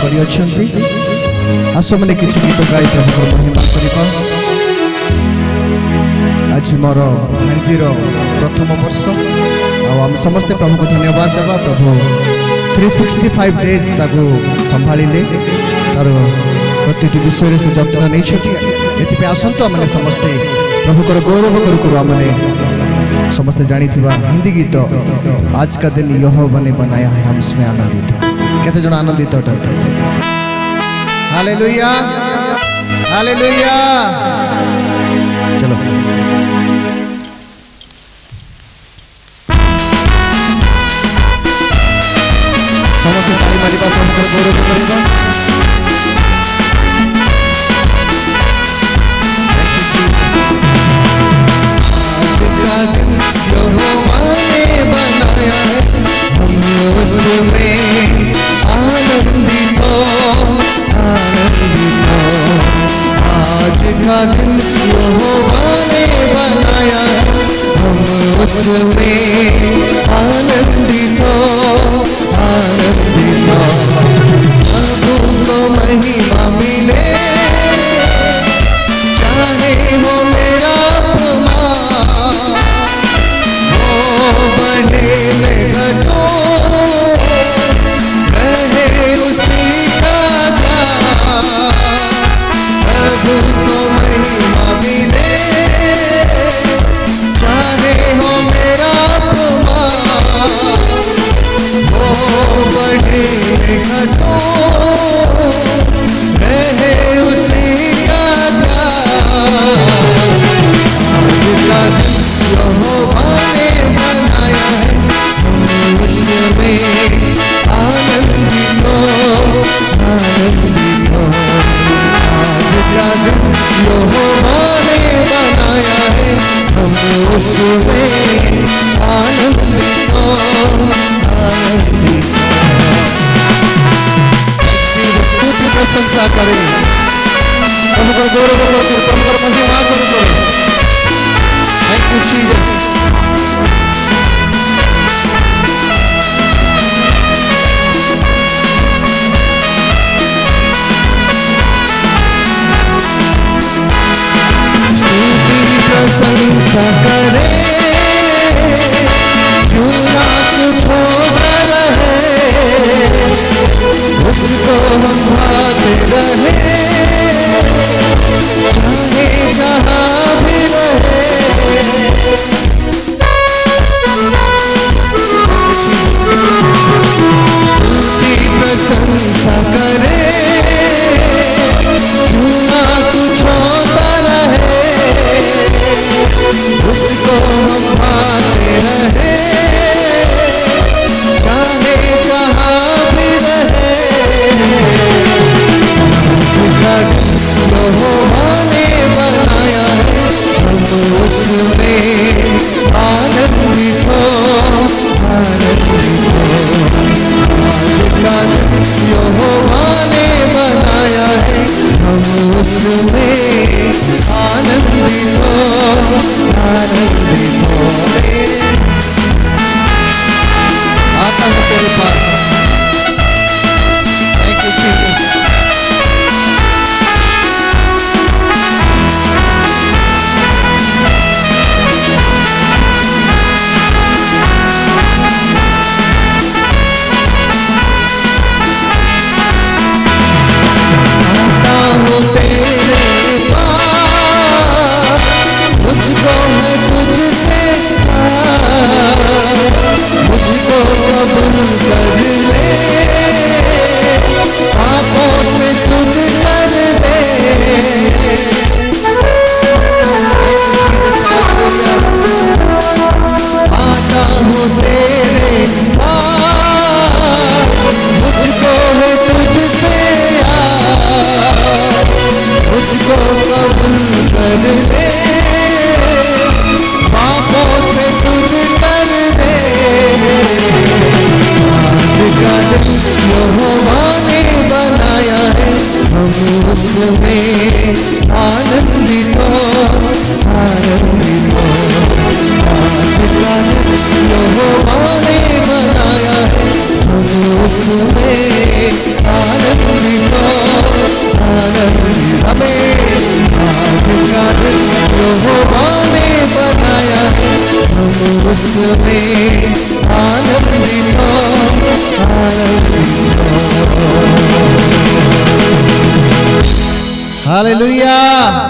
করিয়েছেন আস মানে কিছু গীত গাই প্রভুর মহিমা করিবা আজ মোর মেঞ্জির প্রথম বর্ষ আমি সমস্তে প্রভুকে ধন্যবাদ দেবা প্রভু থ্রি সিক্সটি ফাইভ ডেজ তাকে সম্ভাড়িলে তার প্রতিটি বিষয়ে সে যত্ন নিয়েছেন এথিপে আসন্তু আমি সমস্তে প্রভুকর গৌরব করু করু আমি समस्त जानी हिंदी गीत आज का दिन यह बने बनाया है हम इसमें आनंदित है कहते जो आनंदित होता हाले लुया हाले लुया चलो। ସମସ୍ତେ ତାଳି ମାରିବା ସମସ୍ତେ ଗୌରବ और में आनंदित आनंदित हो महिमा मिले। चाहे वो मेरा हो बढ़े में घटो। sucker Hallelujah!